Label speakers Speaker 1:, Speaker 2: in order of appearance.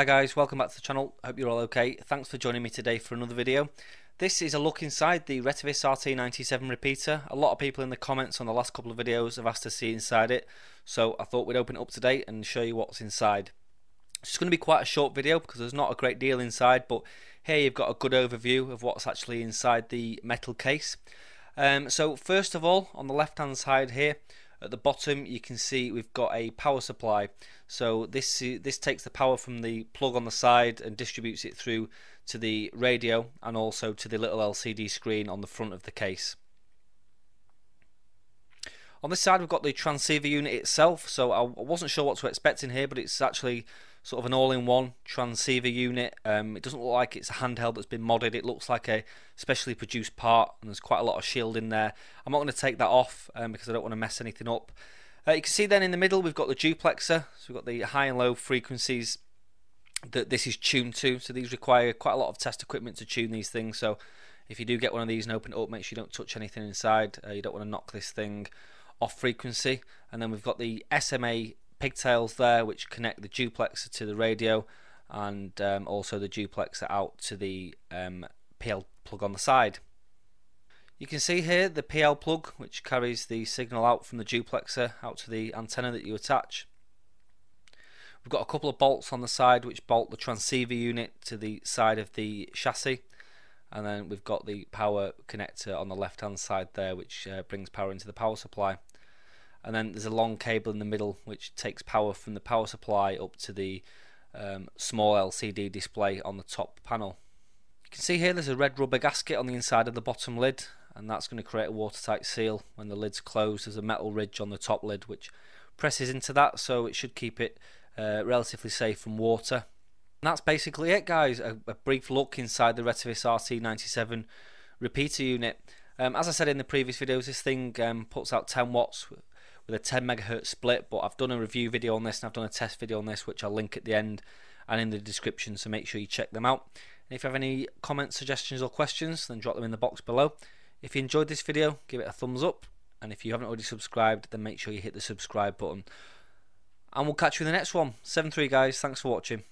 Speaker 1: Hi guys, welcome back to the channel. Hope you're all okay. Thanks for joining me today for another video. This is a look inside the Retevis RT97 repeater. A lot of people in the comments on the last couple of videos have asked to see inside it, so I thought we'd open it up today and show you what's inside. It's going to be quite a short video because there's not a great deal inside, but here you've got a good overview of what's actually inside the metal case. Um, so first of all, on the left hand side here, at the bottom you can see we've got a power supply. So this this takes the power from the plug on the side and distributes it through to the radio and also to the little LCD screen on the front of the case. On this side we've got the transceiver unit itself, so I wasn't sure what to expect in here, but it's actually sort of an all-in-one transceiver unit. Um, it doesn't look like it's a handheld that's been modded. It looks like a specially produced part, and there's quite a lot of shield in there. I'm not going to take that off um, because I don't want to mess anything up. Uh, you can see then in the middle we've got the duplexer, so we've got the high and low frequencies that this is tuned to. So these require quite a lot of test equipment to tune these things. So if you do get one of these and open it up, make sure you don't touch anything inside. Uh, you don't want to knock this thing off frequency. And then we've got the SMA pigtails there which connect the duplexer to the radio and um, also the duplexer out to the um, PL plug on the side. You can see here the PL plug which carries the signal out from the duplexer out to the antenna that you attach. We've got a couple of bolts on the side which bolt the transceiver unit to the side of the chassis and then we've got the power connector on the left hand side there which uh, brings power into the power supply and then there's a long cable in the middle which takes power from the power supply up to the um, small LCD display on the top panel. You can see here there's a red rubber gasket on the inside of the bottom lid and that's going to create a watertight seal when the lid's closed. There's a metal ridge on the top lid which presses into that so it should keep it uh, relatively safe from water. And that's basically it guys, a, a brief look inside the Retevis RT97 repeater unit. Um, as I said in the previous videos, this thing um, puts out 10 watts with a 10 megahertz split. But I've done a review video on this and I've done a test video on this, which I'll link at the end and in the description. So make sure you check them out. And if you have any comments, suggestions, or questions, then drop them in the box below. If you enjoyed this video, give it a thumbs up. And if you haven't already subscribed, then make sure you hit the subscribe button. And we'll catch you in the next one. 7 3, guys. Thanks for watching.